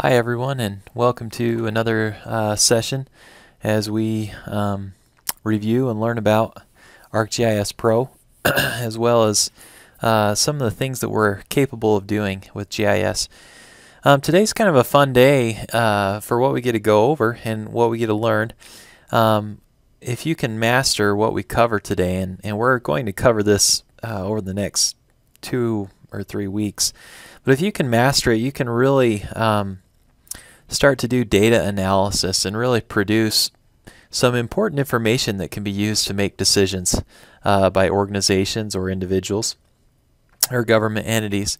Hi everyone and welcome to another uh, session as we um, review and learn about ArcGIS Pro as well as uh, some of the things that we're capable of doing with GIS. Um, today's kind of a fun day uh, for what we get to go over and what we get to learn. Um, if you can master what we cover today, and, and we're going to cover this uh, over the next two or three weeks, but if you can master it, you can really um, start to do data analysis and really produce some important information that can be used to make decisions uh, by organizations or individuals or government entities.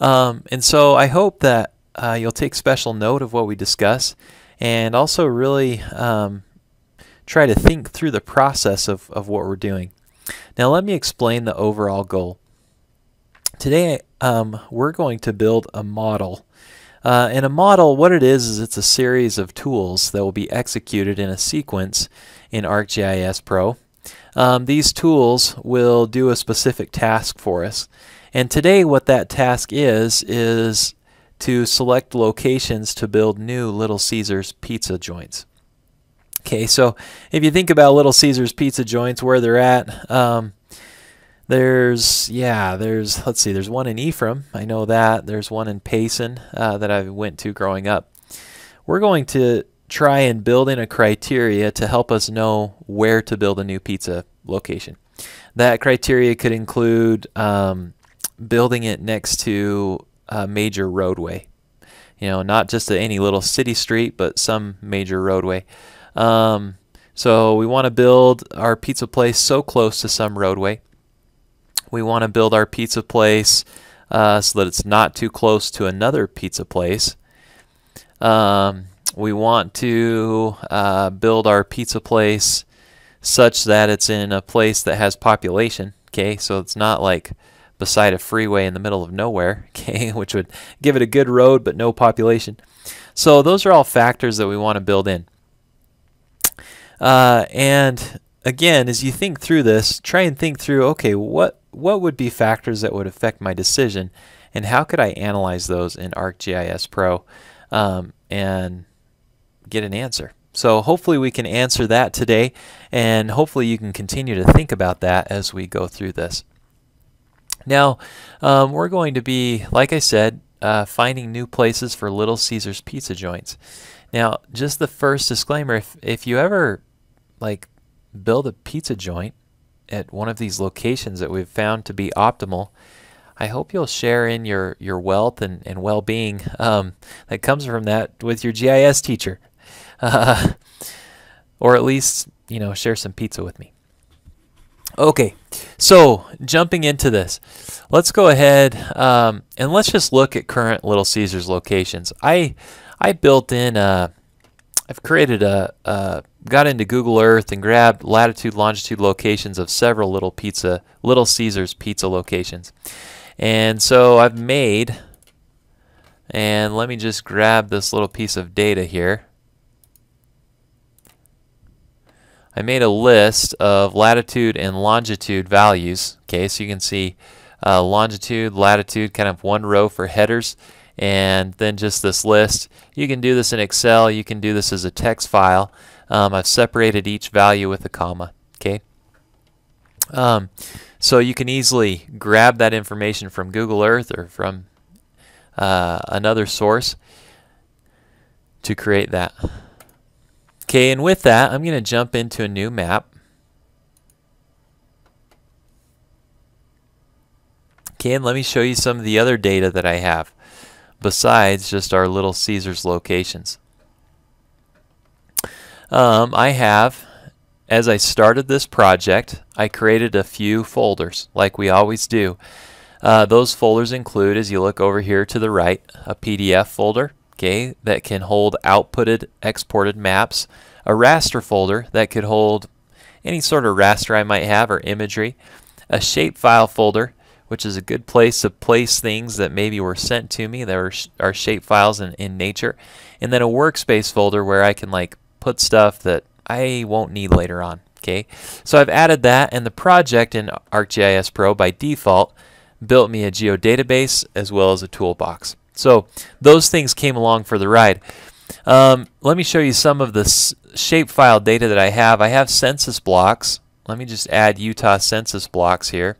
Um, and so I hope that uh, you'll take special note of what we discuss and also really um, try to think through the process of, of what we're doing. Now let me explain the overall goal. Today um, we're going to build a model uh, and a model, what it is, is it's a series of tools that will be executed in a sequence in ArcGIS Pro. Um, these tools will do a specific task for us. And today what that task is, is to select locations to build new Little Caesars pizza joints. Okay, so if you think about Little Caesars pizza joints, where they're at, um, there's, yeah, there's, let's see, there's one in Ephraim. I know that. There's one in Payson uh, that I went to growing up. We're going to try and build in a criteria to help us know where to build a new pizza location. That criteria could include um, building it next to a major roadway. You know, not just any little city street, but some major roadway. Um, so we want to build our pizza place so close to some roadway we want to build our pizza place uh, so that it's not too close to another pizza place. Um, we want to uh, build our pizza place such that it's in a place that has population. Okay, so it's not like beside a freeway in the middle of nowhere. Okay, which would give it a good road but no population. So those are all factors that we want to build in. Uh, and again, as you think through this, try and think through, okay, what, what would be factors that would affect my decision and how could I analyze those in ArcGIS Pro um, and get an answer. So hopefully we can answer that today and hopefully you can continue to think about that as we go through this. Now um, we're going to be, like I said, uh, finding new places for Little Caesars pizza joints. Now just the first disclaimer, if, if you ever like build a pizza joint at one of these locations that we've found to be optimal, I hope you'll share in your, your wealth and, and well-being um, that comes from that with your GIS teacher. Uh, or at least, you know, share some pizza with me. Okay, so jumping into this, let's go ahead um, and let's just look at current Little Caesars locations. I I built in a, I've created a, a got into Google Earth and grabbed latitude, longitude locations of several little pizza, Little Caesars pizza locations. And so I've made, and let me just grab this little piece of data here. I made a list of latitude and longitude values. Okay, so you can see uh, longitude, latitude, kind of one row for headers, and then just this list. You can do this in Excel. You can do this as a text file. Um, I've separated each value with a comma. Okay. Um, so you can easily grab that information from Google Earth or from uh, another source to create that. Okay, and with that, I'm going to jump into a new map. Okay, and let me show you some of the other data that I have besides just our Little Caesars locations. Um, I have, as I started this project, I created a few folders like we always do. Uh, those folders include, as you look over here to the right, a PDF folder okay, that can hold outputted exported maps, a raster folder that could hold any sort of raster I might have or imagery, a shapefile folder which is a good place to place things that maybe were sent to me that are, are shapefiles in, in nature, and then a workspace folder where I can like put stuff that I won't need later on. Okay, so I've added that, and the project in ArcGIS Pro by default built me a geodatabase as well as a toolbox. So those things came along for the ride. Um, let me show you some of the shapefile data that I have. I have census blocks. Let me just add Utah census blocks here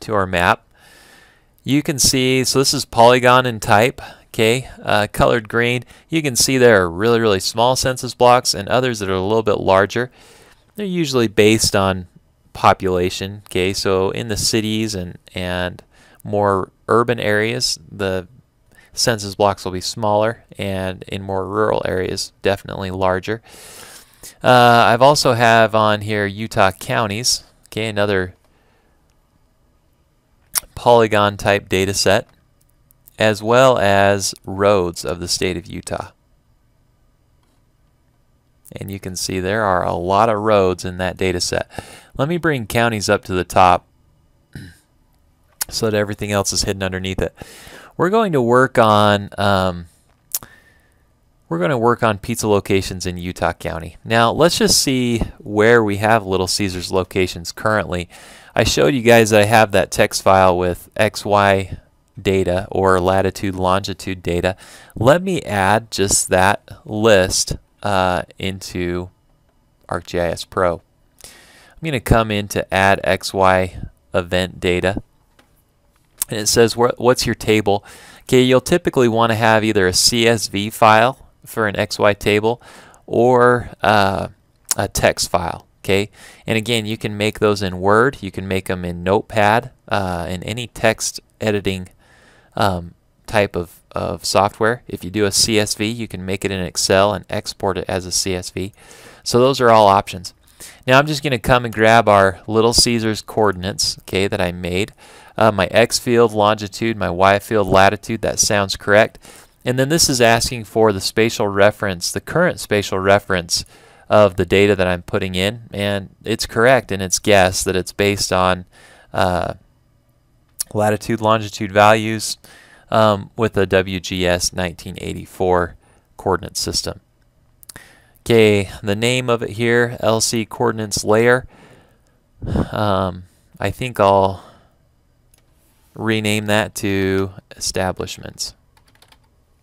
to our map. You can see, so this is polygon in type, okay, uh, colored green. You can see there are really, really small census blocks and others that are a little bit larger. They're usually based on population, okay, so in the cities and, and more urban areas, the census blocks will be smaller, and in more rural areas, definitely larger. Uh, I've also have on here Utah counties, okay, another polygon type data set, as well as roads of the state of Utah. And you can see there are a lot of roads in that data set. Let me bring counties up to the top so that everything else is hidden underneath it. We're going to work on um, we're going to work on pizza locations in Utah County. Now let's just see where we have Little Caesars locations currently. I showed you guys that I have that text file with XY data or latitude longitude data. Let me add just that list uh, into ArcGIS Pro. I'm going to come into add XY event data and it says what's your table. Okay, you'll typically want to have either a CSV file for an XY table or uh, a text file. Okay, and again, you can make those in Word. You can make them in Notepad uh, in any text editing um, type of, of software. If you do a CSV, you can make it in Excel and export it as a CSV. So those are all options. Now I'm just going to come and grab our Little Caesars coordinates, okay, that I made. Uh, my X field longitude, my Y field latitude, that sounds correct. And then this is asking for the spatial reference, the current spatial reference of the data that I'm putting in, and it's correct in its guess that it's based on uh, latitude, longitude values um, with the WGS 1984 coordinate system. Okay, the name of it here, LC coordinates layer. Um, I think I'll rename that to establishments.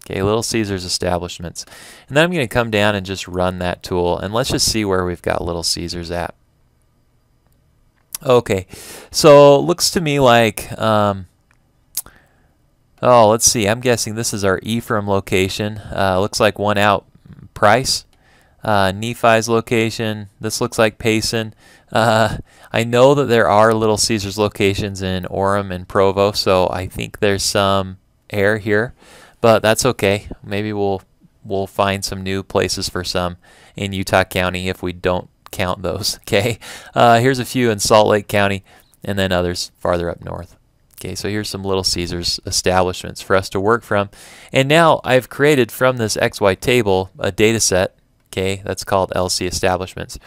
Okay, Little Caesars establishments. And then I'm going to come down and just run that tool. And let's just see where we've got Little Caesars at. Okay, so looks to me like, um, oh, let's see. I'm guessing this is our Ephraim location. Uh, looks like one out price. Uh, Nephi's location. This looks like Payson. Uh, I know that there are Little Caesars locations in Orem and Provo, so I think there's some air here but that's okay. Maybe we'll we'll find some new places for some in Utah County if we don't count those. Okay, uh, here's a few in Salt Lake County, and then others farther up north. Okay, so here's some Little Caesars establishments for us to work from. And now I've created from this XY table a data set, okay, that's called LC establishments.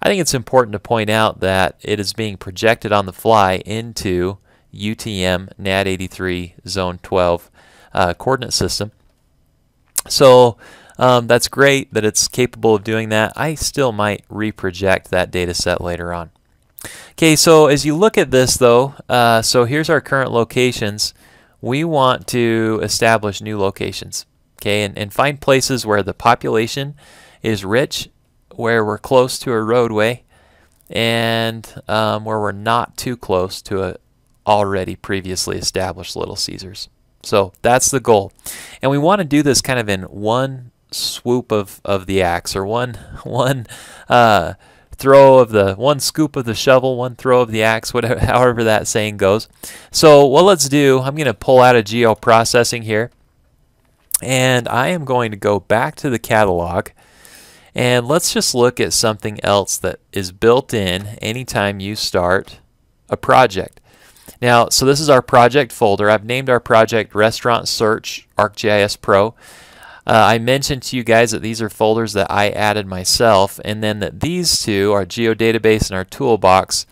I think it's important to point out that it is being projected on the fly into UTM NAD 83 Zone 12 uh, coordinate system. So um, that's great that it's capable of doing that. I still might reproject that data set later on. Okay, so as you look at this though, uh, so here's our current locations. We want to establish new locations, okay, and, and find places where the population is rich, where we're close to a roadway, and um, where we're not too close to a already previously established Little Caesars. So that's the goal. And we want to do this kind of in one swoop of, of the axe or one, one uh, throw of the, one scoop of the shovel, one throw of the axe, whatever, however that saying goes. So what let's do, I'm going to pull out of geoprocessing here. And I am going to go back to the catalog and let's just look at something else that is built in anytime you start a project. Now, so this is our project folder. I've named our project Restaurant Search ArcGIS Pro. Uh, I mentioned to you guys that these are folders that I added myself, and then that these two, our geodatabase and our toolbox,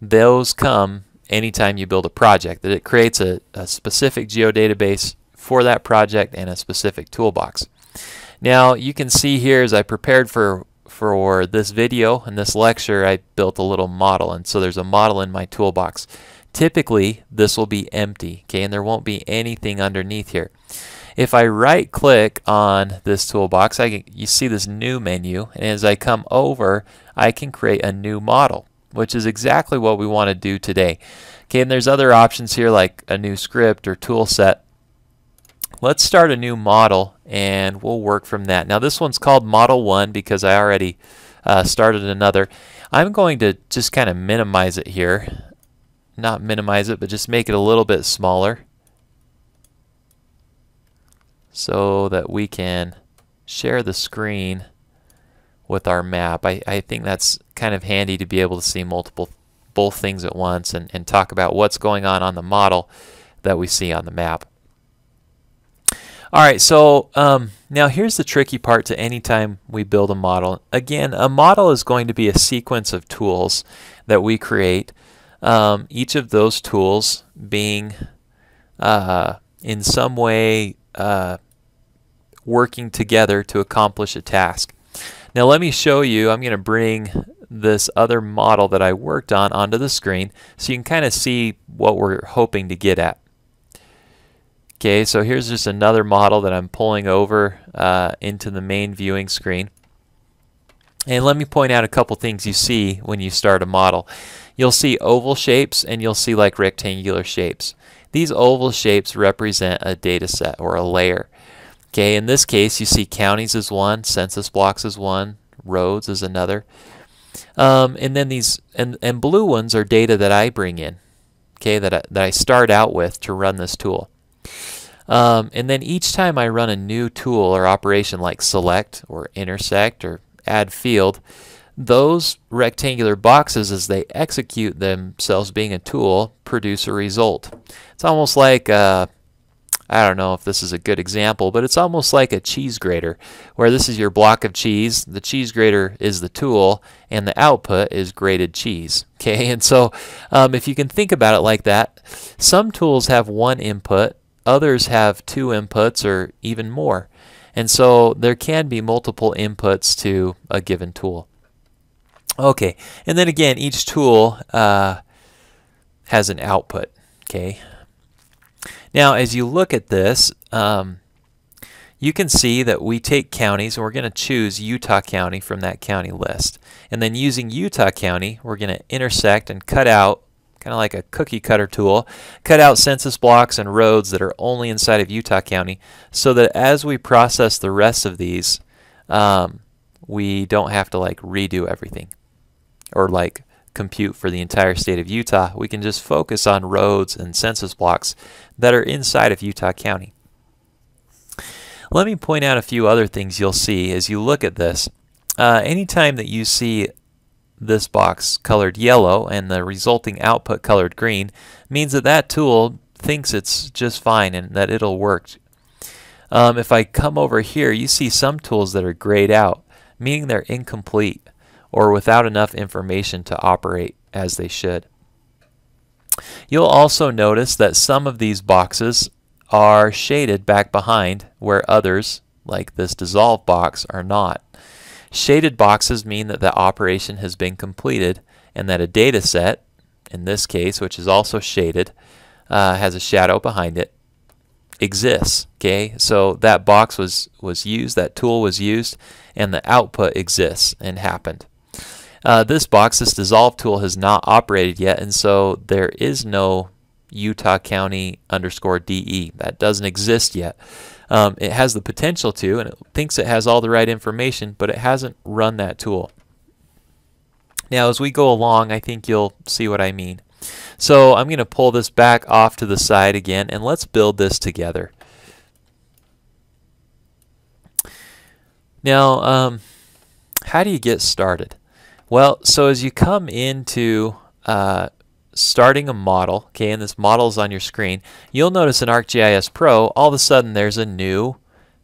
those come anytime you build a project. That it creates a, a specific geodatabase for that project and a specific toolbox. Now, you can see here as I prepared for for this video and this lecture, I built a little model, and so there's a model in my toolbox. typically this will be empty, okay, and there won't be anything underneath here. If I right click on this toolbox, I can, you see this new menu, and as I come over, I can create a new model, which is exactly what we want to do today. Okay, and there's other options here like a new script or tool set. Let's start a new model and we'll work from that. Now this one's called Model 1 because I already uh, started another. I'm going to just kind of minimize it here. Not minimize it, but just make it a little bit smaller so that we can share the screen with our map. I, I think that's kind of handy to be able to see multiple both things at once and, and talk about what's going on on the model that we see on the map. All right, so um, now here's the tricky part to any time we build a model. Again, a model is going to be a sequence of tools that we create, um, each of those tools being uh, in some way uh, working together to accomplish a task. Now let me show you, I'm going to bring this other model that I worked on onto the screen so you can kind of see what we're hoping to get at. Okay, so here's just another model that I'm pulling over uh, into the main viewing screen. And let me point out a couple things you see when you start a model. You'll see oval shapes and you'll see like rectangular shapes. These oval shapes represent a data set or a layer. Okay, in this case you see counties as one, census blocks as one, roads as another. Um, and then these and, and blue ones are data that I bring in, okay, that I, that I start out with to run this tool. Um, and then each time I run a new tool or operation like select or intersect or add field, those rectangular boxes as they execute themselves being a tool produce a result. It's almost like uh, I don't know if this is a good example, but it's almost like a cheese grater, where this is your block of cheese, the cheese grater is the tool, and the output is grated cheese. Okay, and so um, if you can think about it like that, some tools have one input, Others have two inputs or even more. And so there can be multiple inputs to a given tool. Okay, and then again, each tool uh, has an output. Okay. Now, as you look at this, um, you can see that we take counties and we're going to choose Utah County from that county list. And then using Utah County, we're going to intersect and cut out kind of like a cookie cutter tool, cut out census blocks and roads that are only inside of Utah County so that as we process the rest of these, um, we don't have to like redo everything or like compute for the entire state of Utah. We can just focus on roads and census blocks that are inside of Utah County. Let me point out a few other things you'll see as you look at this. Uh, anytime that you see this box colored yellow and the resulting output colored green means that that tool thinks it's just fine and that it'll work. Um, if I come over here, you see some tools that are grayed out, meaning they're incomplete or without enough information to operate as they should. You'll also notice that some of these boxes are shaded back behind where others, like this dissolve box, are not. Shaded boxes mean that the operation has been completed and that a data set, in this case, which is also shaded, uh, has a shadow behind it, exists. Okay, so that box was, was used, that tool was used, and the output exists and happened. Uh, this box, this dissolve tool, has not operated yet, and so there is no Utah County underscore DE. That doesn't exist yet. Um, it has the potential to, and it thinks it has all the right information, but it hasn't run that tool. Now, as we go along, I think you'll see what I mean. So I'm going to pull this back off to the side again, and let's build this together. Now, um, how do you get started? Well, so as you come into uh, starting a model, okay, and this model is on your screen, you'll notice in ArcGIS Pro, all of a sudden there's a new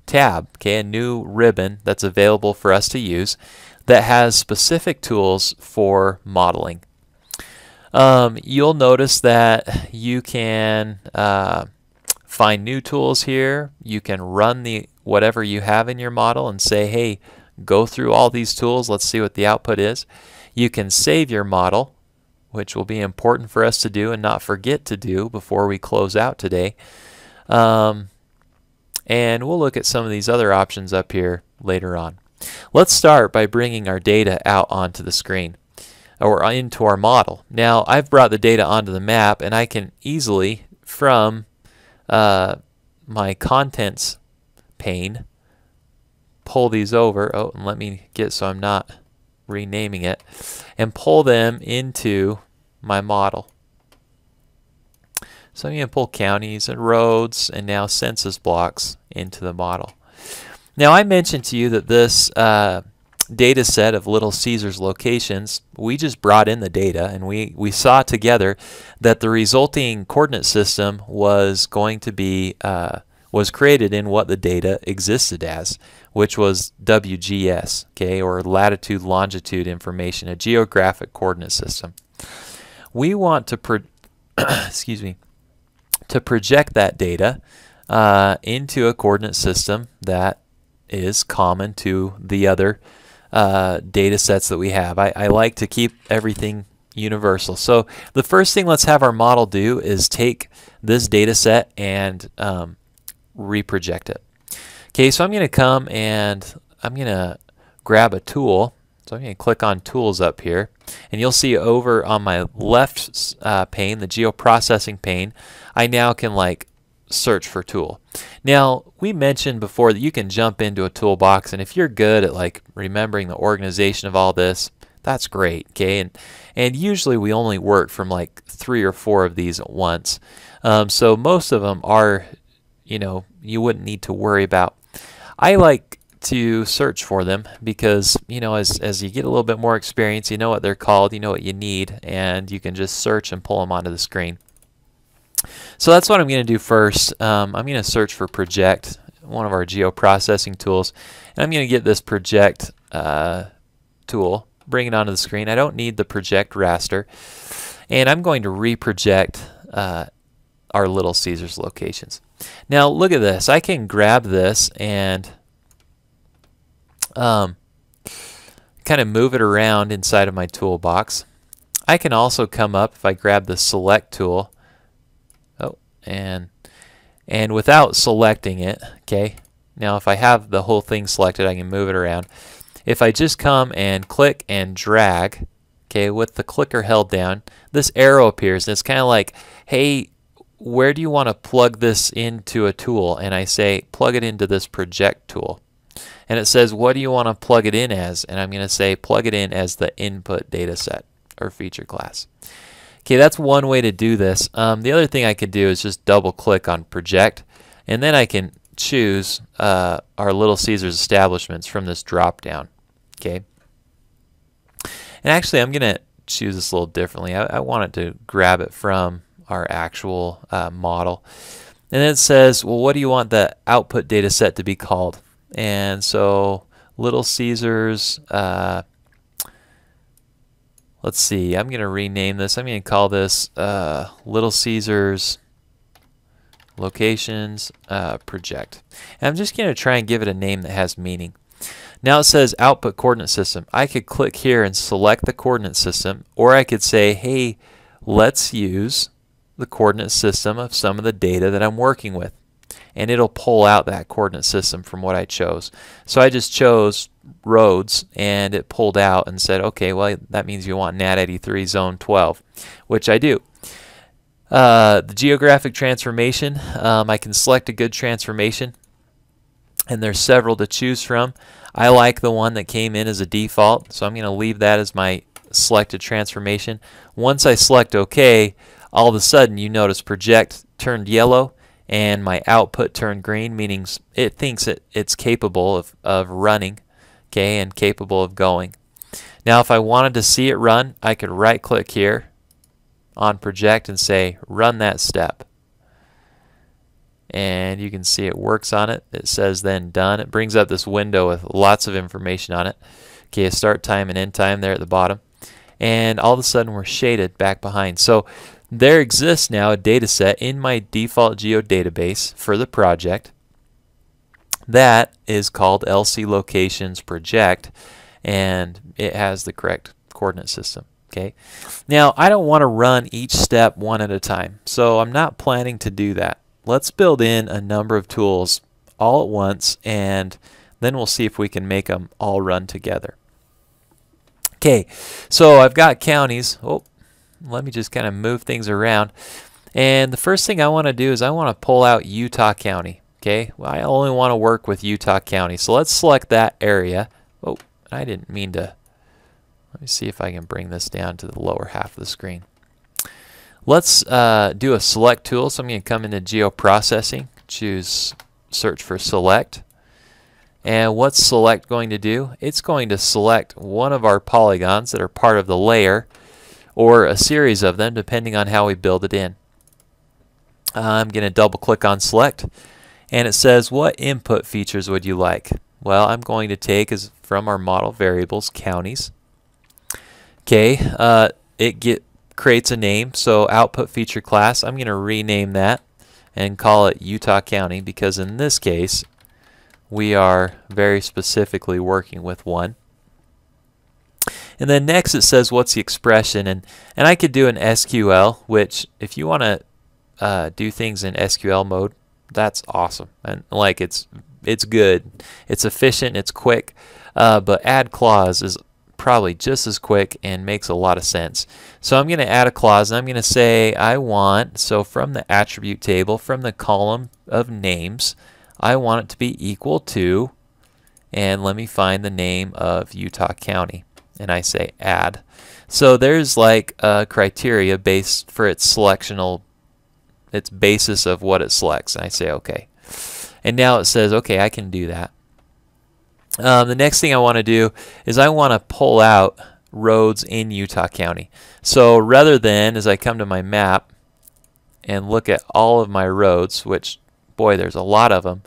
tab, okay, a new ribbon that's available for us to use that has specific tools for modeling. Um, you'll notice that you can uh, find new tools here. You can run the whatever you have in your model and say, hey, go through all these tools. Let's see what the output is. You can save your model which will be important for us to do and not forget to do before we close out today. Um, and we'll look at some of these other options up here later on. Let's start by bringing our data out onto the screen or into our model. Now I've brought the data onto the map and I can easily from uh, my contents pane pull these over. Oh, and let me get so I'm not renaming it and pull them into my model. So I'm going to pull counties and roads and now census blocks into the model. Now I mentioned to you that this uh, data set of Little Caesars locations, we just brought in the data and we, we saw together that the resulting coordinate system was going to be uh, was created in what the data existed as, which was WGS, okay, or latitude longitude information, a geographic coordinate system. We want to excuse me to project that data uh, into a coordinate system that is common to the other uh, data sets that we have. I, I like to keep everything universal. So the first thing let's have our model do is take this data set and um, reproject it. Okay, so I'm going to come and I'm going to grab a tool. So I'm going to click on Tools up here, and you'll see over on my left uh, pane, the geoprocessing pane, I now can like search for tool. Now, we mentioned before that you can jump into a toolbox, and if you're good at like remembering the organization of all this, that's great, okay? And, and usually we only work from like three or four of these at once. Um, so most of them are you know, you wouldn't need to worry about. I like to search for them because, you know, as, as you get a little bit more experience, you know what they're called, you know what you need, and you can just search and pull them onto the screen. So that's what I'm going to do first. Um, I'm going to search for project, one of our geoprocessing tools, and I'm going to get this project uh, tool, bring it onto the screen. I don't need the project raster, and I'm going to reproject uh, our Little Caesars locations. Now look at this. I can grab this and um, kind of move it around inside of my toolbox. I can also come up if I grab the select tool oh, and and without selecting it, okay, now if I have the whole thing selected, I can move it around. If I just come and click and drag, okay, with the clicker held down, this arrow appears and it's kind of like, hey, where do you want to plug this into a tool? And I say, plug it into this project tool. And it says, what do you want to plug it in as? And I'm going to say, plug it in as the input data set or feature class. Okay, that's one way to do this. Um, the other thing I could do is just double click on project and then I can choose uh, our Little Caesars establishments from this drop down. Okay. And actually I'm going to choose this a little differently. I, I want it to grab it from our actual uh, model. And then it says, well, what do you want the output data set to be called? And so Little Caesars, uh, let's see, I'm going to rename this. I'm going to call this uh, Little Caesars locations uh, project. And I'm just going to try and give it a name that has meaning. Now it says output coordinate system. I could click here and select the coordinate system, or I could say, hey, let's use the coordinate system of some of the data that I'm working with. And it'll pull out that coordinate system from what I chose. So I just chose roads and it pulled out and said, okay, well, that means you want NAD 83 zone 12, which I do. Uh, the geographic transformation, um, I can select a good transformation and there's several to choose from. I like the one that came in as a default, so I'm going to leave that as my selected transformation. Once I select OK, all of a sudden you notice project turned yellow and my output turned green, meaning it thinks it, it's capable of, of running, okay, and capable of going. Now if I wanted to see it run, I could right click here on project and say run that step. And you can see it works on it. It says then done. It brings up this window with lots of information on it. Okay, start time and end time there at the bottom. And all of a sudden we're shaded back behind. So there exists now a data set in my default geo database for the project that is called LC locations project and it has the correct coordinate system. Okay. Now, I don't want to run each step one at a time, so I'm not planning to do that. Let's build in a number of tools all at once, and then we'll see if we can make them all run together. Okay, so I've got counties. Oh, let me just kind of move things around. And the first thing I want to do is I want to pull out Utah County. Okay, well, I only want to work with Utah County. So let's select that area. Oh, I didn't mean to. Let me see if I can bring this down to the lower half of the screen. Let's uh, do a select tool. So I'm going to come into geoprocessing, choose search for select. And what's select going to do? It's going to select one of our polygons that are part of the layer or a series of them depending on how we build it in. I'm going to double click on select and it says what input features would you like? Well I'm going to take as from our model variables counties. Okay, uh, it get creates a name so output feature class I'm going to rename that and call it Utah County because in this case we are very specifically working with one. And then next it says what's the expression and and I could do an SQL which if you want to uh, do things in SQL mode that's awesome and like it's it's good it's efficient it's quick uh, but add clause is probably just as quick and makes a lot of sense. So I'm going to add a clause and I'm going to say I want, so from the attribute table, from the column of names, I want it to be equal to, and let me find the name of Utah County. And I say add. So there's like a criteria based for its selectional, its basis of what it selects. And I say okay. And now it says, okay, I can do that. Um, the next thing I want to do is I want to pull out roads in Utah County. So rather than, as I come to my map and look at all of my roads, which, boy, there's a lot of them,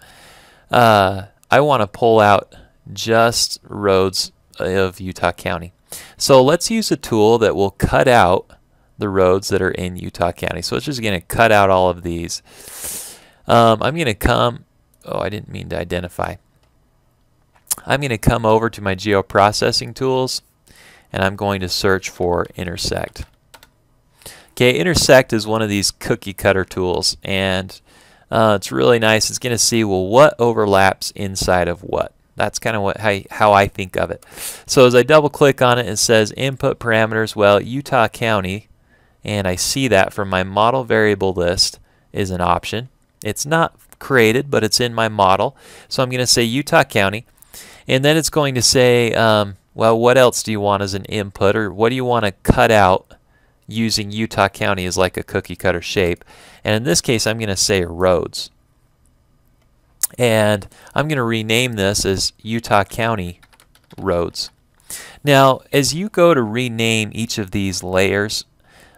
uh, I want to pull out just roads of Utah County. So let's use a tool that will cut out the roads that are in Utah County. So it's just going to cut out all of these. Um, I'm going to come, oh, I didn't mean to identify. I'm going to come over to my geoprocessing tools and I'm going to search for intersect. Okay, intersect is one of these cookie cutter tools and uh, it's really nice. It's going to see, well, what overlaps inside of what. That's kind of what how, how I think of it. So as I double click on it, it says input parameters. Well, Utah County, and I see that from my model variable list is an option. It's not created, but it's in my model. So I'm going to say Utah County. And then it's going to say, um, well, what else do you want as an input or what do you want to cut out using Utah County as like a cookie cutter shape. And in this case, I'm going to say roads. And I'm going to rename this as Utah County roads. Now, as you go to rename each of these layers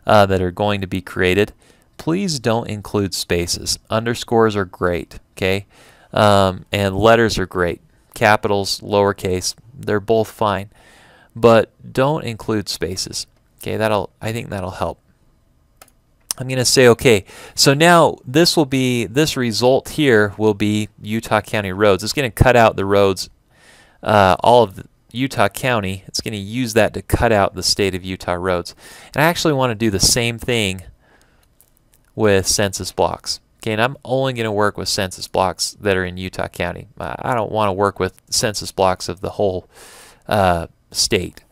uh, that are going to be created, please don't include spaces. Underscores are great, okay? Um, and letters are great capitals, lowercase, they're both fine. But don't include spaces. Okay, that'll I think that'll help. I'm going to say okay. So now this will be this result here will be Utah County roads. It's going to cut out the roads, uh, all of Utah County. It's going to use that to cut out the state of Utah roads. And I actually want to do the same thing with census blocks. Okay, and I'm only going to work with census blocks that are in Utah County. I don't want to work with census blocks of the whole uh, state.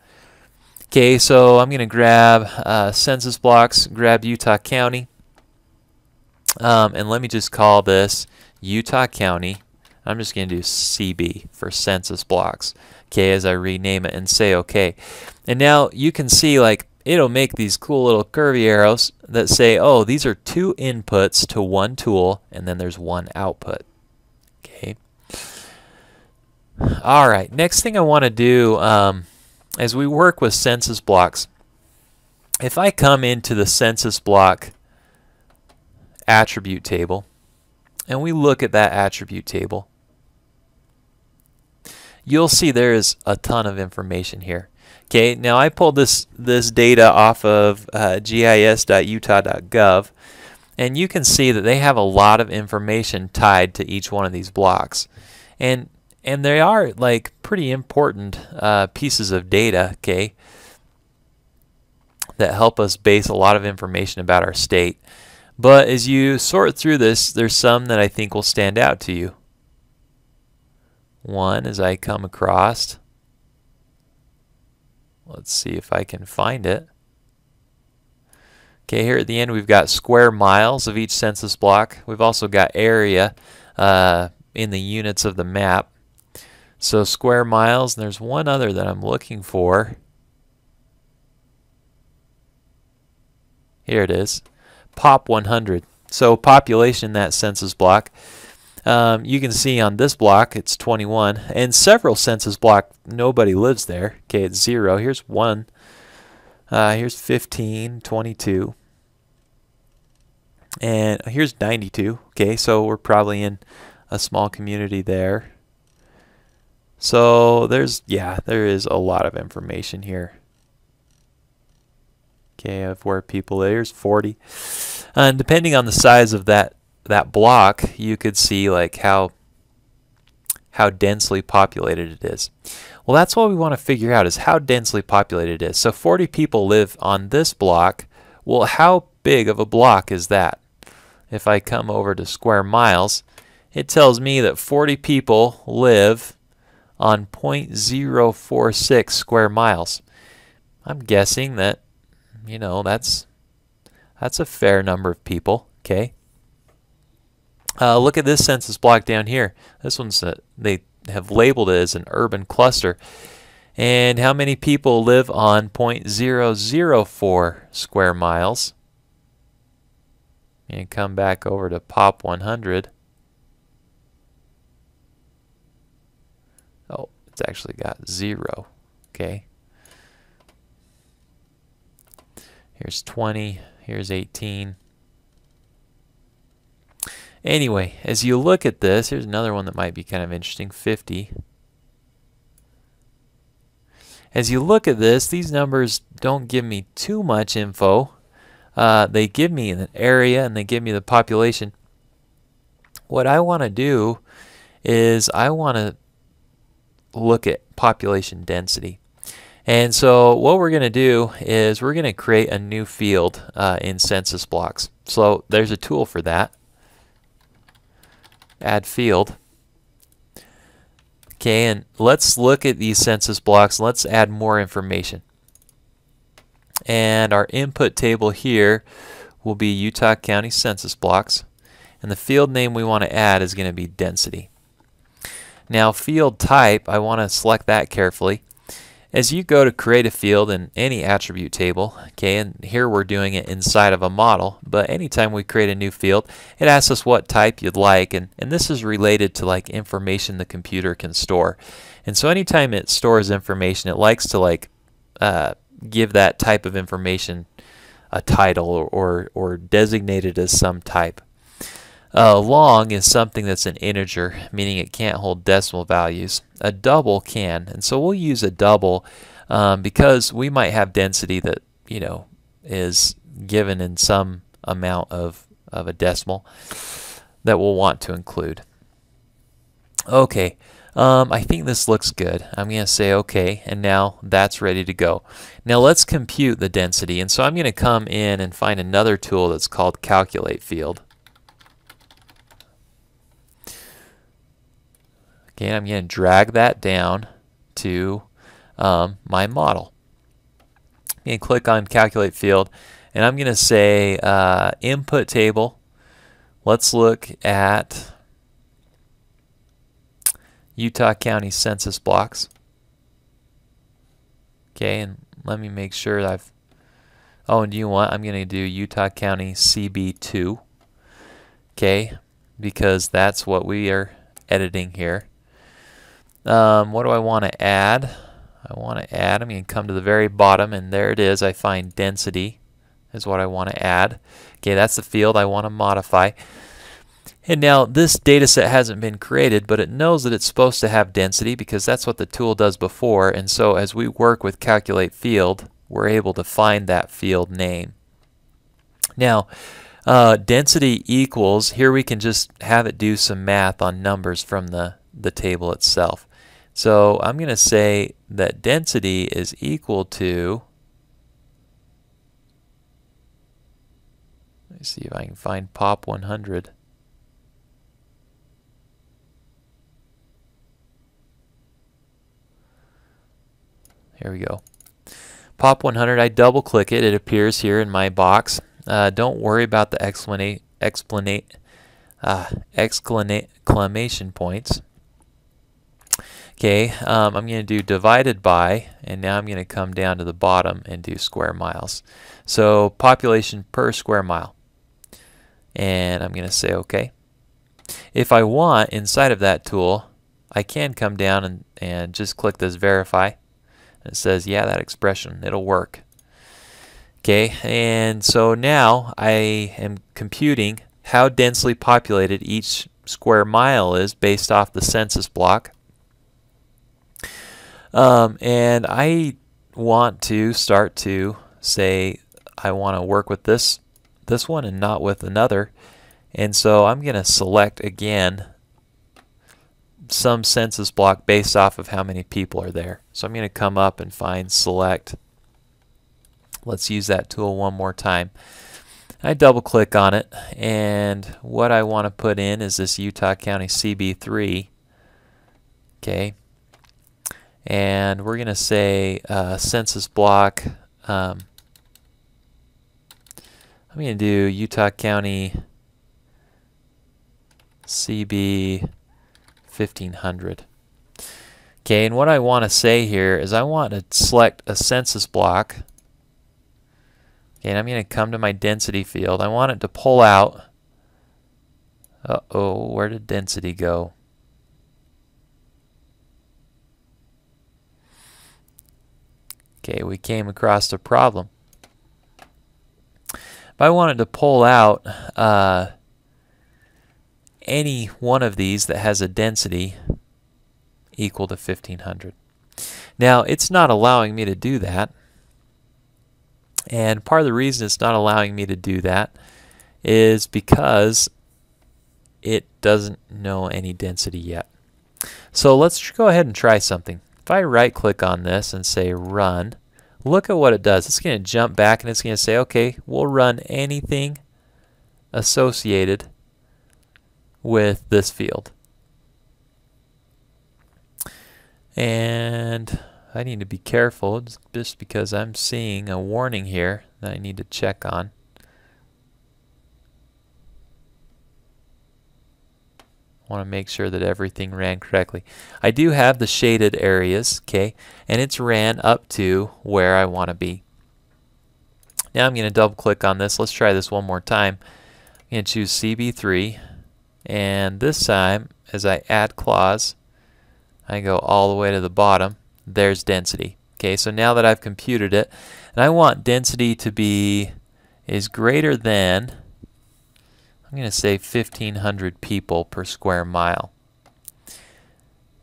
Okay, so I'm going to grab uh, census blocks, grab Utah County, um, and let me just call this Utah County. I'm just going to do CB for census blocks. Okay, as I rename it and say OK. And now you can see like it'll make these cool little curvy arrows that say, oh, these are two inputs to one tool, and then there's one output. Okay. All right, next thing I want to do um, as we work with census blocks, if I come into the census block attribute table, and we look at that attribute table, you'll see there is a ton of information here. Okay, now I pulled this, this data off of uh, gis.utah.gov and you can see that they have a lot of information tied to each one of these blocks. And and they are like pretty important uh, pieces of data, okay? that help us base a lot of information about our state. But as you sort through this, there's some that I think will stand out to you. One as I come across, let's see if I can find it. Okay, here at the end we've got square miles of each census block. We've also got area uh, in the units of the map. So square miles, and there's one other that I'm looking for. Here it is, POP 100. So population in that census block. Um, you can see on this block it's 21, and several census block nobody lives there. Okay, it's zero. Here's one. Uh, here's 15, 22, and here's 92. Okay, so we're probably in a small community there. So there's, yeah, there is a lot of information here. Okay, of where people, there's 40. And depending on the size of that, that block, you could see like how, how densely populated it is. Well, that's what we want to figure out is how densely populated it is. So 40 people live on this block. Well, how big of a block is that? If I come over to square miles, it tells me that 40 people live on 0.046 square miles. I'm guessing that, you know, that's that's a fair number of people, okay? Uh, look at this census block down here. This one's, a, they have labeled it as an urban cluster. And how many people live on 0.004 square miles? And come back over to POP 100. Oh, it's actually got zero. Okay. Here's 20. Here's 18. Anyway, as you look at this, here's another one that might be kind of interesting, 50. As you look at this, these numbers don't give me too much info. Uh, they give me an area and they give me the population. What I want to do is I want to look at population density. And so what we're going to do is we're going to create a new field uh, in census blocks. So there's a tool for that. Add field. Okay, and let's look at these census blocks. Let's add more information. And our input table here will be Utah County census blocks. And the field name we want to add is going to be density. Now field type, I want to select that carefully. As you go to create a field in any attribute table, okay, and here we're doing it inside of a model, but anytime we create a new field, it asks us what type you'd like, and, and this is related to like information the computer can store. And so anytime it stores information, it likes to like uh, give that type of information a title or, or, or designate it as some type. Uh, long is something that's an integer, meaning it can't hold decimal values. A double can, and so we'll use a double um, because we might have density that you know is given in some amount of, of a decimal that we'll want to include. Okay, um, I think this looks good. I'm going to say OK, and now that's ready to go. Now let's compute the density, and so I'm going to come in and find another tool that's called Calculate Field. Okay, I'm going to drag that down to um, my model. I'm going to click on Calculate Field, and I'm going to say uh, Input Table. Let's look at Utah County Census blocks. Okay, and let me make sure I've... Oh, and do you want... I'm going to do Utah County CB2. Okay, because that's what we are editing here. Um, what do I want to add? I want to add, I'm going to come to the very bottom, and there it is. I find density is what I want to add. Okay, that's the field I want to modify. And now this data set hasn't been created, but it knows that it's supposed to have density because that's what the tool does before. And so as we work with calculate field, we're able to find that field name. Now, uh, density equals, here we can just have it do some math on numbers from the, the table itself. So I'm going to say that density is equal to Let me see if I can find POP 100. Here we go. POP 100, I double click it, it appears here in my box. Uh, don't worry about the explanate, explanate, uh, exclamation points. Okay, um, I'm going to do divided by, and now I'm going to come down to the bottom and do square miles. So population per square mile. And I'm going to say OK. If I want, inside of that tool, I can come down and, and just click this verify. It says, yeah, that expression, it'll work. Okay, and so now I am computing how densely populated each square mile is based off the census block. Um, and I want to start to say I want to work with this this one and not with another. And so I'm going to select again some census block based off of how many people are there. So I'm going to come up and find select. Let's use that tool one more time. I double click on it and what I want to put in is this Utah County CB3 okay and we're gonna say uh, census block um, I'm gonna do Utah County CB 1500. Okay, and what I want to say here is I want to select a census block. Okay, and I'm going to come to my density field. I want it to pull out. Uh-oh, where did density go? Okay, we came across a problem. If I wanted to pull out uh, any one of these that has a density equal to 1500. Now, it's not allowing me to do that. And part of the reason it's not allowing me to do that is because it doesn't know any density yet. So let's go ahead and try something. If I right click on this and say run, look at what it does. It's going to jump back and it's going to say, okay, we'll run anything associated with this field. And I need to be careful just because I'm seeing a warning here that I need to check on. I want to make sure that everything ran correctly. I do have the shaded areas, okay, and it's ran up to where I want to be. Now I'm going to double click on this. Let's try this one more time. I'm going to choose CB3 and this time as I add clause I go all the way to the bottom there's density okay so now that I've computed it and I want density to be is greater than I'm going to say 1500 people per square mile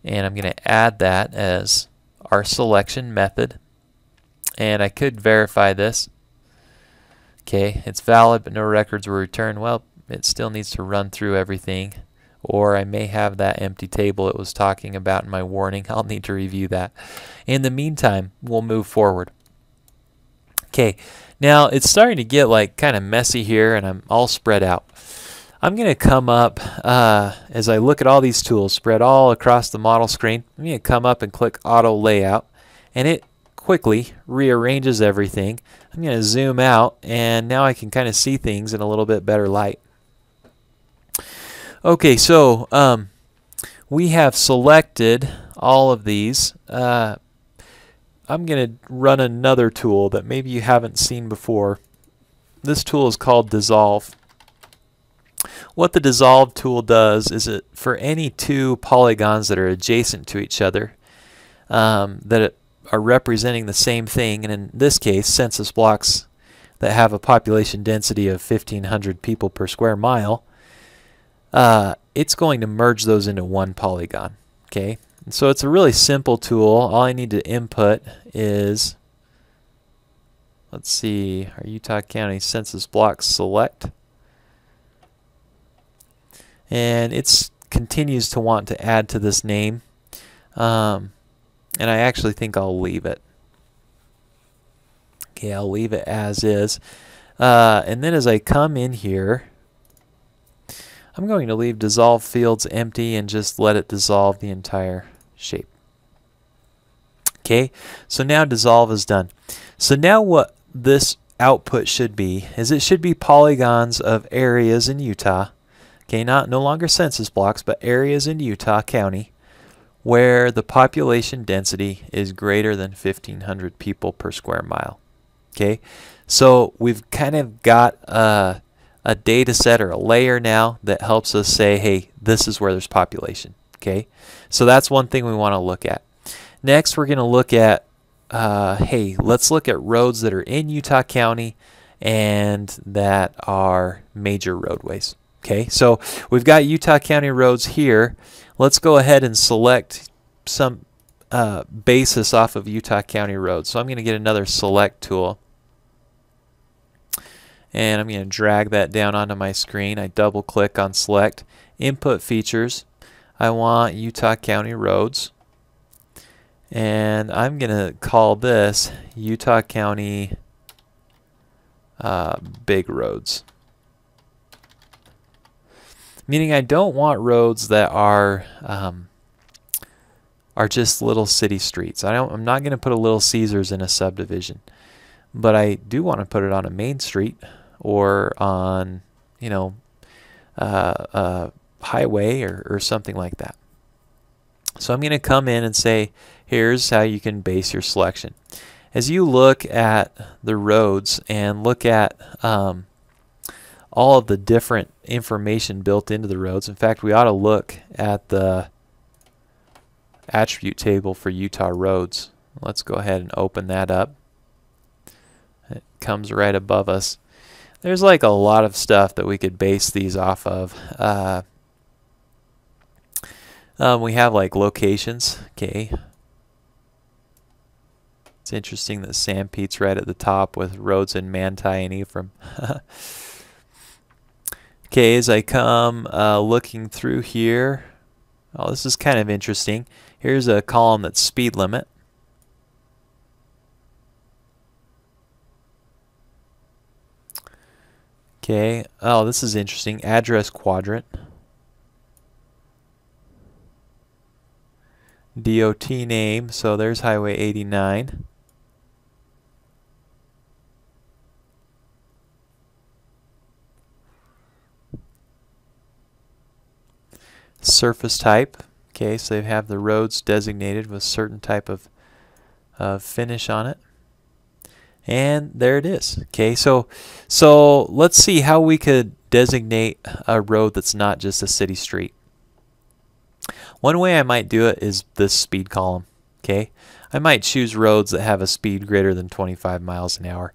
and I'm going to add that as our selection method and I could verify this okay it's valid but no records were returned well it still needs to run through everything or I may have that empty table it was talking about in my warning. I'll need to review that. In the meantime, we'll move forward. Okay, now it's starting to get like kind of messy here and I'm all spread out. I'm going to come up, uh, as I look at all these tools spread all across the model screen, I'm going to come up and click Auto Layout and it quickly rearranges everything. I'm going to zoom out and now I can kind of see things in a little bit better light. Okay, so um, we have selected all of these. Uh, I'm going to run another tool that maybe you haven't seen before. This tool is called Dissolve. What the Dissolve tool does is it for any two polygons that are adjacent to each other um, that are representing the same thing, and in this case census blocks that have a population density of 1,500 people per square mile, uh, it's going to merge those into one polygon. Okay, and so it's a really simple tool. All I need to input is, let's see, our Utah County Census Block Select. And it continues to want to add to this name. Um, and I actually think I'll leave it. Okay, I'll leave it as is. Uh, and then as I come in here, I'm going to leave dissolve fields empty and just let it dissolve the entire shape. Okay, so now dissolve is done. So now what this output should be is it should be polygons of areas in Utah. Okay, not no longer census blocks, but areas in Utah County where the population density is greater than 1,500 people per square mile. Okay, so we've kind of got a, a data set or a layer now that helps us say, hey, this is where there's population. Okay, so that's one thing we want to look at. Next, we're going to look at, uh, hey, let's look at roads that are in Utah County and that are major roadways. Okay, so we've got Utah County roads here. Let's go ahead and select some uh, basis off of Utah County roads. So I'm going to get another select tool. And I'm going to drag that down onto my screen. I double click on select. Input features. I want Utah County roads. And I'm going to call this Utah County uh, big roads meaning I don't want roads that are um, are just little city streets. I don't. I'm not going to put a Little Caesars in a subdivision, but I do want to put it on a main street or on you know uh, a highway or, or something like that. So I'm going to come in and say, here's how you can base your selection. As you look at the roads and look at um, all of the different information built into the roads. In fact, we ought to look at the attribute table for Utah roads. Let's go ahead and open that up. It comes right above us. There's like a lot of stuff that we could base these off of. Uh, um, we have like locations. Okay. It's interesting that Sanpete's right at the top with roads in Manti and Ephraim. Okay, as I come uh, looking through here, oh, this is kind of interesting. Here's a column that's speed limit. Okay, oh, this is interesting. Address quadrant. DOT name, so there's Highway 89. Surface type. Okay, so they have the roads designated with certain type of uh, finish on it. And there it is. Okay, so so let's see how we could designate a road that's not just a city street. One way I might do it is this speed column. Okay, I might choose roads that have a speed greater than 25 miles an hour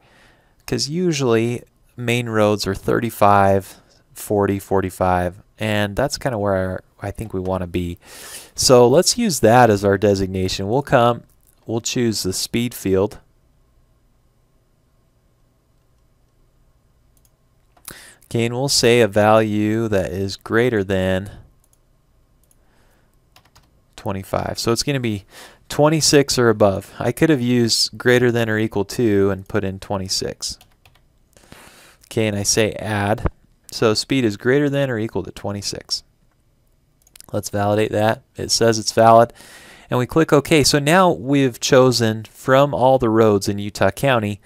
because usually main roads are 35, 40, 45, and that's kind of where I think we want to be. So let's use that as our designation. We'll come, we'll choose the speed field. Okay, and we'll say a value that is greater than 25. So it's going to be 26 or above. I could have used greater than or equal to and put in 26. Okay, and I say add. So speed is greater than or equal to 26. Let's validate that. It says it's valid. And we click OK. So now we've chosen from all the roads in Utah County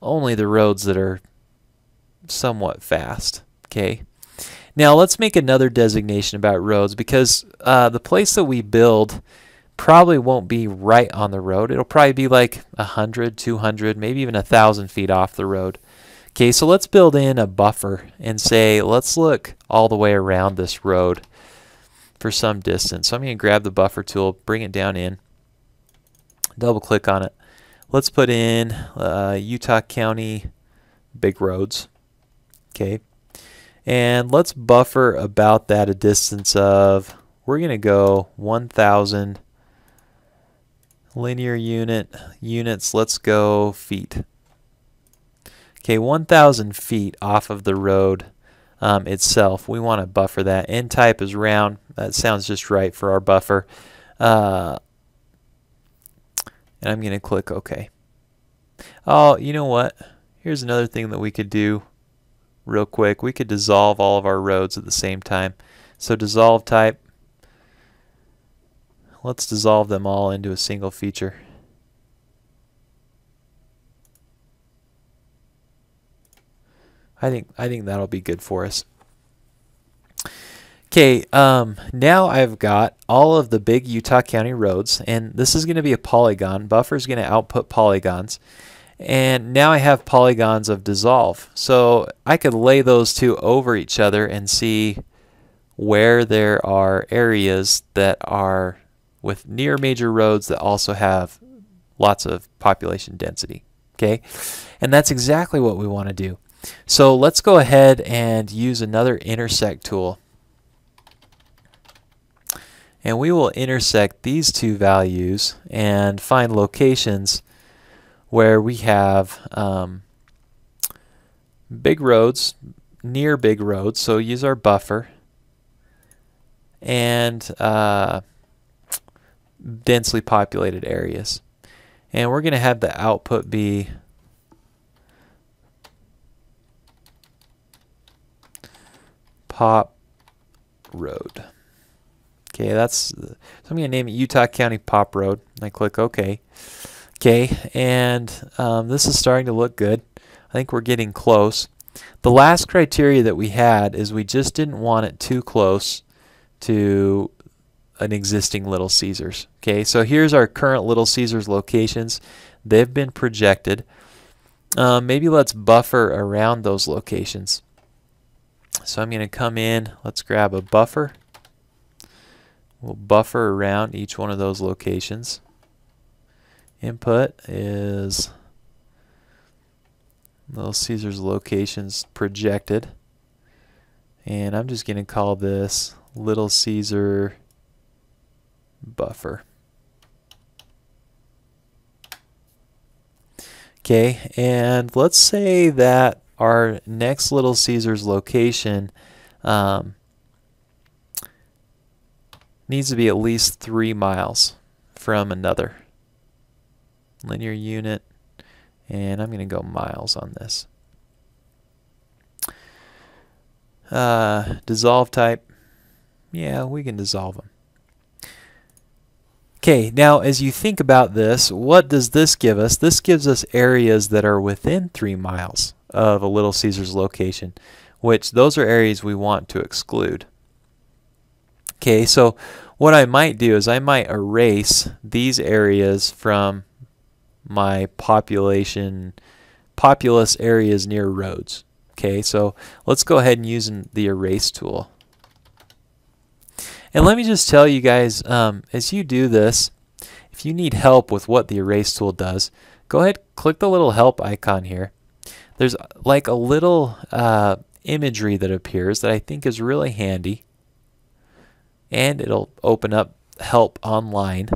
only the roads that are somewhat fast. Okay. Now let's make another designation about roads because uh, the place that we build probably won't be right on the road. It'll probably be like 100, 200, maybe even a 1,000 feet off the road. Okay, so let's build in a buffer and say, let's look all the way around this road for some distance. So I'm going to grab the buffer tool, bring it down in, double click on it. Let's put in uh, Utah County big roads. Okay. And let's buffer about that a distance of, we're going to go 1,000 linear unit units. Let's go feet. Okay, 1,000 feet off of the road um, itself. We want to buffer that. End type is round. That sounds just right for our buffer. Uh, and I'm going to click OK. Oh, you know what? here's another thing that we could do real quick. We could dissolve all of our roads at the same time. So dissolve type, let's dissolve them all into a single feature. I think I think that'll be good for us. Okay, um, now I've got all of the big Utah County roads, and this is going to be a polygon. Buffer is going to output polygons. And now I have polygons of dissolve. So I could lay those two over each other and see where there are areas that are with near major roads that also have lots of population density. Okay, and that's exactly what we want to do. So let's go ahead and use another intersect tool. And we will intersect these two values and find locations where we have um, big roads, near big roads, so use our buffer, and uh, densely populated areas. And we're going to have the output be Pop Road. Okay, that's so I'm going to name it Utah County Pop Road. I click OK. Okay, and um, this is starting to look good. I think we're getting close. The last criteria that we had is we just didn't want it too close to an existing Little Caesars. Okay, so here's our current Little Caesars locations. They've been projected. Um, maybe let's buffer around those locations. So I'm going to come in, let's grab a buffer. We'll buffer around each one of those locations. Input is Little Caesars locations projected. And I'm just going to call this Little Caesar buffer. Okay, and let's say that our next Little Caesars location um, needs to be at least three miles from another linear unit and I'm going to go miles on this. Uh, dissolve type, yeah, we can dissolve them. Okay, now as you think about this, what does this give us? This gives us areas that are within three miles of a Little Caesars location, which those are areas we want to exclude. Okay, so what I might do is I might erase these areas from my population, populous areas near roads. Okay, so let's go ahead and use the erase tool. And let me just tell you guys, um, as you do this, if you need help with what the erase tool does, go ahead, click the little help icon here there's like a little uh, imagery that appears that I think is really handy and it'll open up help online.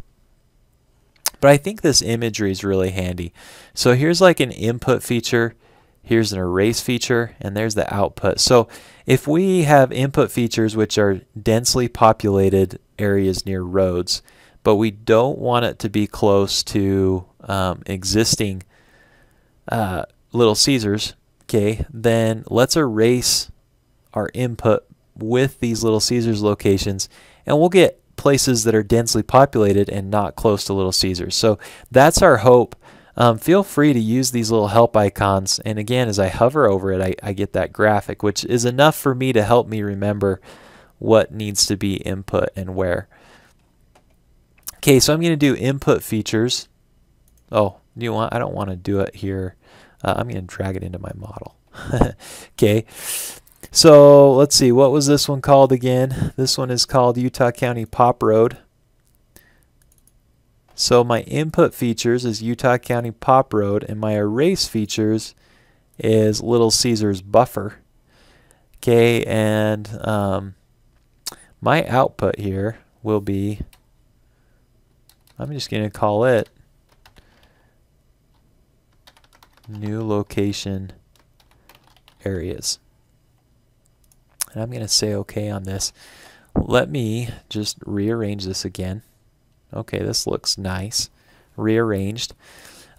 But I think this imagery is really handy. So here's like an input feature here's an erase feature and there's the output. So if we have input features which are densely populated areas near roads but we don't want it to be close to um, existing uh, Little Caesars, okay, then let's erase our input with these Little Caesars locations and we'll get places that are densely populated and not close to Little Caesars. So that's our hope. Um, feel free to use these little help icons and again as I hover over it I, I get that graphic which is enough for me to help me remember what needs to be input and where. Okay, so I'm going to do input features. Oh, you want? I don't want to do it here uh, I'm going to drag it into my model. okay. So let's see, what was this one called again? This one is called Utah County Pop Road. So my input features is Utah County Pop Road, and my erase features is Little Caesars Buffer. Okay, and um, my output here will be, I'm just going to call it new location areas. And I'm going to say OK on this. Let me just rearrange this again. Okay, this looks nice. Rearranged.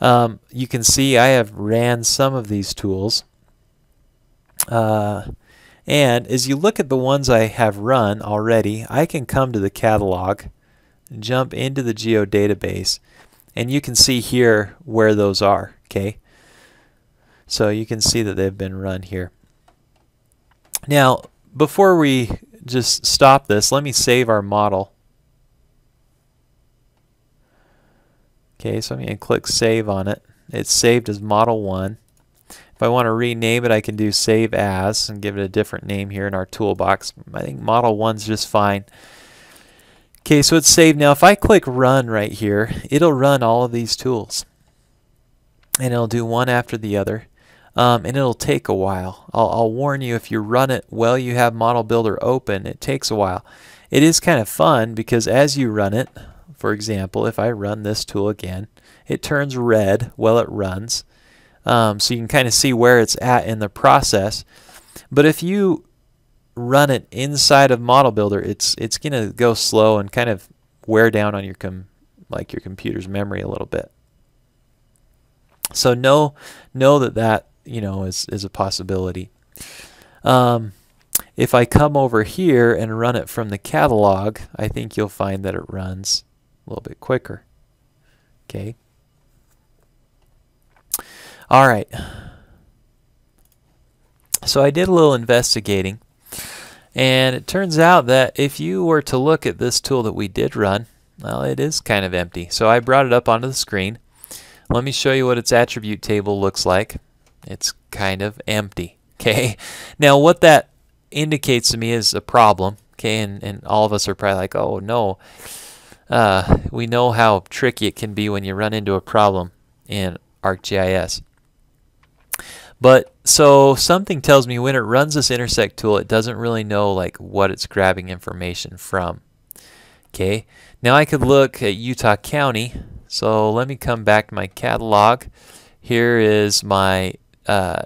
Um, you can see I have ran some of these tools. Uh, and as you look at the ones I have run already, I can come to the catalog, jump into the geo database, and you can see here where those are. Okay, So you can see that they've been run here. Now, before we just stop this, let me save our model. Okay, so I'm going to click Save on it. It's saved as Model 1. If I want to rename it, I can do Save As and give it a different name here in our toolbox. I think Model 1's just fine. Okay, so it's saved. Now, if I click Run right here, it'll run all of these tools. And it'll do one after the other. Um, and it'll take a while. I'll, I'll warn you, if you run it while you have Model Builder open, it takes a while. It is kind of fun because as you run it, for example, if I run this tool again, it turns red while it runs. Um, so you can kind of see where it's at in the process. But if you run it inside of Model Builder, it's it's going to go slow and kind of wear down on your com like your computer's memory a little bit. So know know that that you know is is a possibility. Um, if I come over here and run it from the catalog, I think you'll find that it runs a little bit quicker. Okay. All right. So I did a little investigating and it turns out that if you were to look at this tool that we did run, well, it is kind of empty. So I brought it up onto the screen. Let me show you what its attribute table looks like. It's kind of empty. Okay. Now what that indicates to me is a problem. Okay, and, and all of us are probably like, oh no. Uh, we know how tricky it can be when you run into a problem in ArcGIS. But so something tells me when it runs this intersect tool, it doesn't really know like what it's grabbing information from. Okay, now I could look at Utah County. So let me come back to my catalog. Here is my uh,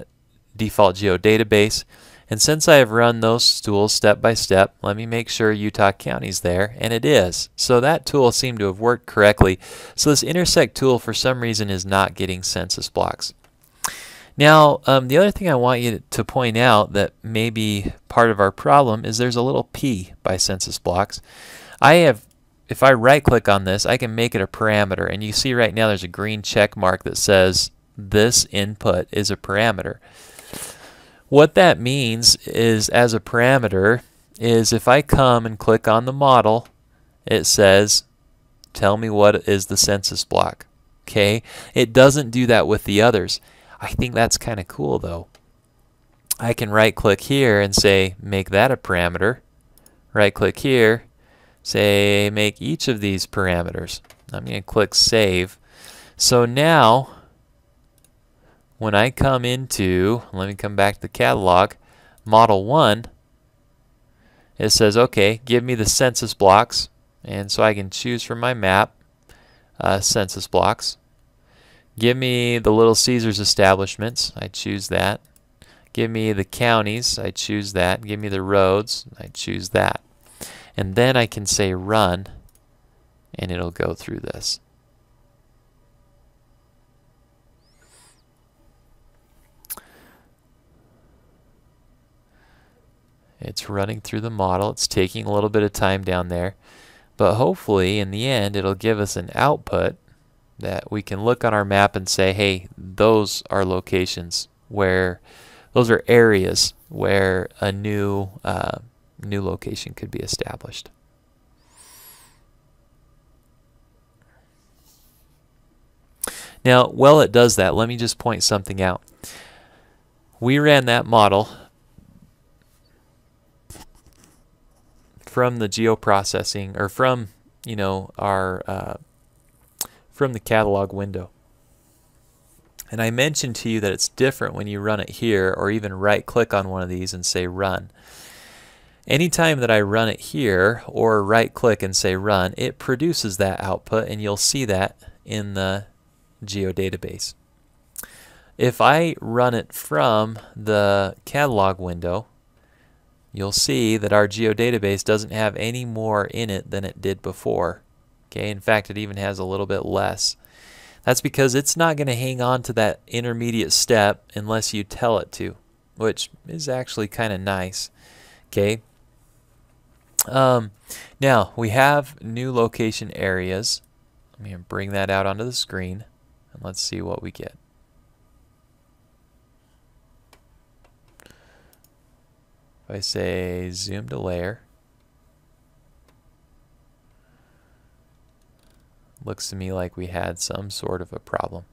default geodatabase. And since I have run those tools step by step, let me make sure Utah County's there, and it is. So that tool seemed to have worked correctly. So this intersect tool for some reason is not getting census blocks. Now, um, the other thing I want you to point out that may be part of our problem is there's a little P by census blocks. I have, if I right click on this, I can make it a parameter. And you see right now there's a green check mark that says this input is a parameter. What that means is as a parameter is if I come and click on the model, it says, tell me what is the census block. Okay, It doesn't do that with the others. I think that's kind of cool though. I can right click here and say make that a parameter. Right click here, say make each of these parameters. I'm going to click save. So now when I come into, let me come back to the catalog, model 1, it says, okay, give me the census blocks. And so I can choose from my map uh, census blocks. Give me the Little Caesars establishments. I choose that. Give me the counties. I choose that. Give me the roads. I choose that. And then I can say run, and it'll go through this. It's running through the model. It's taking a little bit of time down there. But hopefully, in the end, it'll give us an output that we can look on our map and say, hey, those are locations where, those are areas where a new, uh, new location could be established. Now, while it does that, let me just point something out. We ran that model from the geoprocessing, or from, you know, our uh, from the catalog window. And I mentioned to you that it's different when you run it here or even right click on one of these and say run. Anytime that I run it here or right click and say run, it produces that output and you'll see that in the geodatabase. If I run it from the catalog window, you'll see that our geodatabase doesn't have any more in it than it did before. Okay, in fact, it even has a little bit less. That's because it's not going to hang on to that intermediate step unless you tell it to, which is actually kind of nice. Okay. Um, now we have new location areas. Let me bring that out onto the screen and let's see what we get. If I say zoom to layer, looks to me like we had some sort of a problem.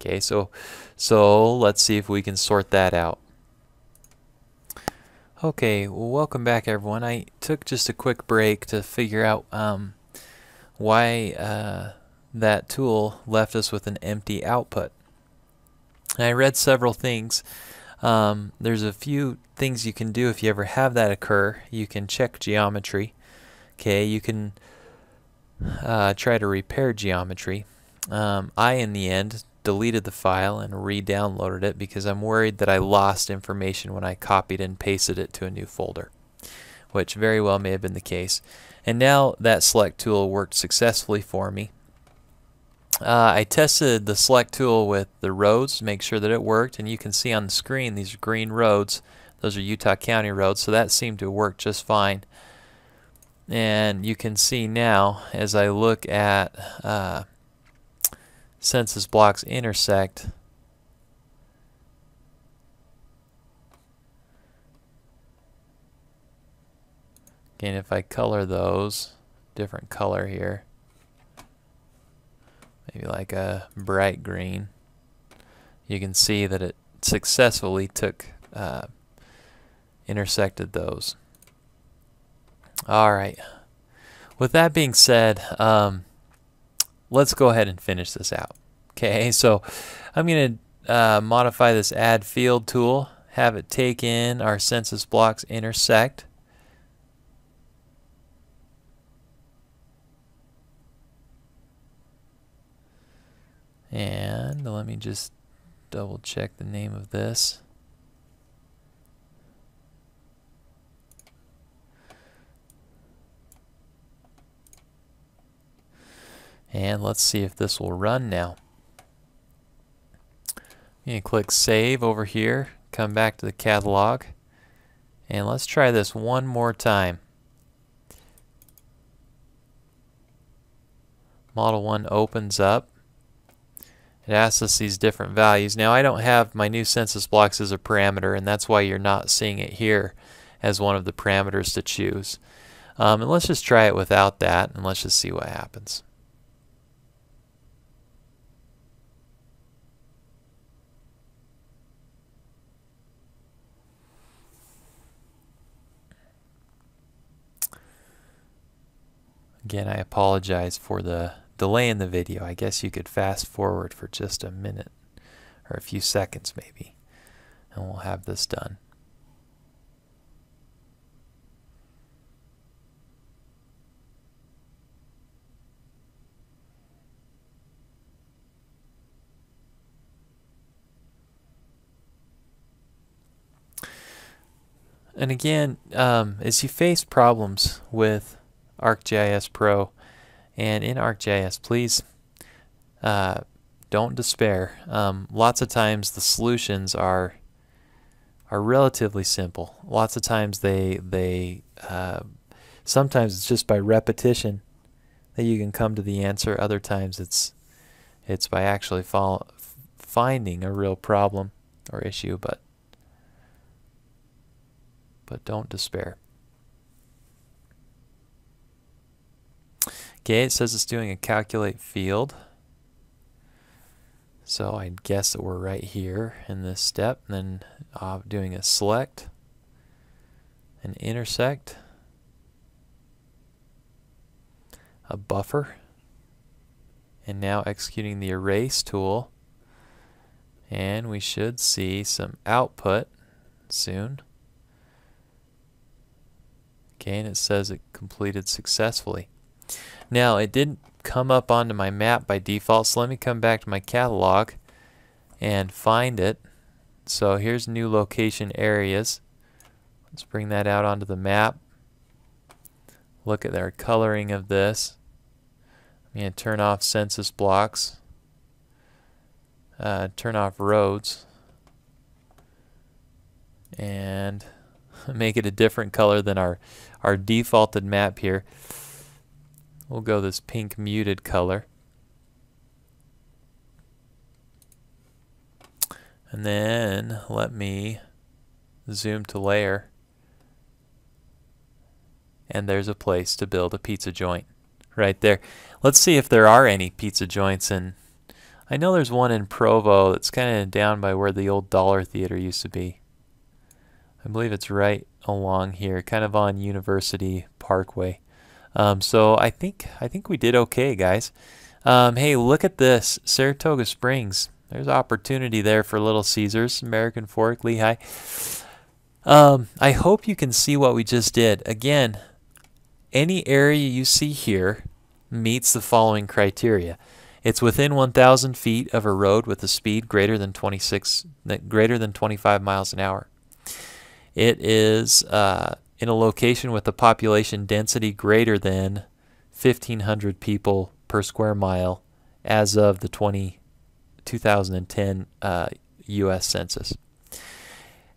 Okay, so so let's see if we can sort that out. Okay, well, welcome back everyone. I took just a quick break to figure out um, why uh, that tool left us with an empty output. And I read several things. Um, there's a few things you can do if you ever have that occur. You can check geometry. Okay, you can uh, try to repair geometry. Um, I, in the end, deleted the file and re-downloaded it because I'm worried that I lost information when I copied and pasted it to a new folder, which very well may have been the case. And now that select tool worked successfully for me. Uh, I tested the select tool with the roads to make sure that it worked and you can see on the screen these green roads. Those are Utah County roads so that seemed to work just fine. And you can see now as I look at uh, census blocks intersect again if I color those different color here maybe like a bright green. You can see that it successfully took uh, intersected those. Alright with that being said um, let's go ahead and finish this out. Okay so I'm gonna uh, modify this add field tool have it take in our census blocks intersect And let me just double check the name of this. And let's see if this will run now. You can click save over here, come back to the catalog, and let's try this one more time. Model 1 opens up. It asks us these different values. Now I don't have my new census blocks as a parameter and that's why you're not seeing it here as one of the parameters to choose. Um, and let's just try it without that and let's just see what happens. Again, I apologize for the delay in the video. I guess you could fast forward for just a minute or a few seconds maybe and we'll have this done. And again, um, as you face problems with ArcGIS Pro, and in ArcGIS, please uh, don't despair. Um, lots of times the solutions are are relatively simple. Lots of times they they uh, sometimes it's just by repetition that you can come to the answer. Other times it's it's by actually finding a real problem or issue, but but don't despair. Okay, it says it's doing a calculate field. So I guess that we're right here in this step. And then uh, doing a select, an intersect, a buffer, and now executing the erase tool. And we should see some output soon. Okay, and it says it completed successfully. Now it didn't come up onto my map by default so let me come back to my catalog and find it. So here's new location areas. Let's bring that out onto the map. Look at our coloring of this. I'm going to turn off census blocks. uh, turn off roads and make it a different color than our, our defaulted map here. We'll go this pink muted color. And then let me zoom to layer. And there's a place to build a pizza joint right there. Let's see if there are any pizza joints in I know there's one in Provo that's kind of down by where the old Dollar Theater used to be. I believe it's right along here, kind of on University Parkway. Um, so I think I think we did okay, guys. Um, hey, look at this, Saratoga Springs. There's opportunity there for Little Caesars, American Fork, Lehi. Um, I hope you can see what we just did. Again, any area you see here meets the following criteria. It's within 1,000 feet of a road with a speed greater than 26, greater than 25 miles an hour. It is uh, in a location with a population density greater than 1,500 people per square mile as of the 20, 2010 uh, U.S. Census.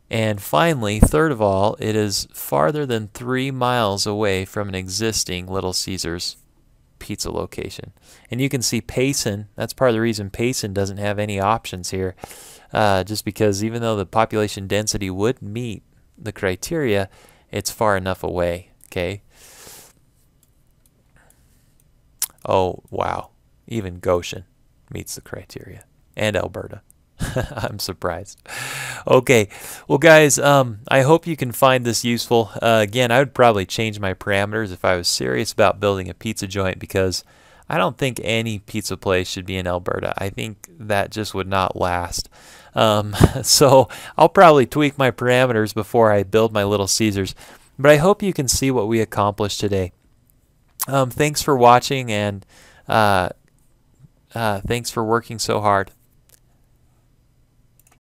And finally, third of all, it is farther than three miles away from an existing Little Caesars pizza location. And you can see Payson, that's part of the reason Payson doesn't have any options here, uh, just because even though the population density would meet the criteria, it's far enough away, okay? Oh, wow. Even Goshen meets the criteria. And Elberta. I'm surprised. Okay, well, guys, um, I hope you can find this useful. Uh, again, I would probably change my parameters if I was serious about building a pizza joint because I don't think any pizza place should be in Elberta. I think that just would not last. Um, so I'll probably tweak my parameters before I build my Little Caesars. But I hope you can see what we accomplished today. Um, thanks for watching and uh, uh, thanks for working so hard.